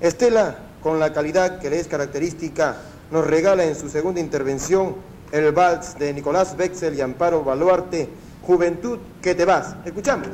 Estela, con la calidad que le es característica, nos regala en su segunda intervención el vals de Nicolás Bexel y Amparo Baluarte, Juventud que te vas. Escuchamos.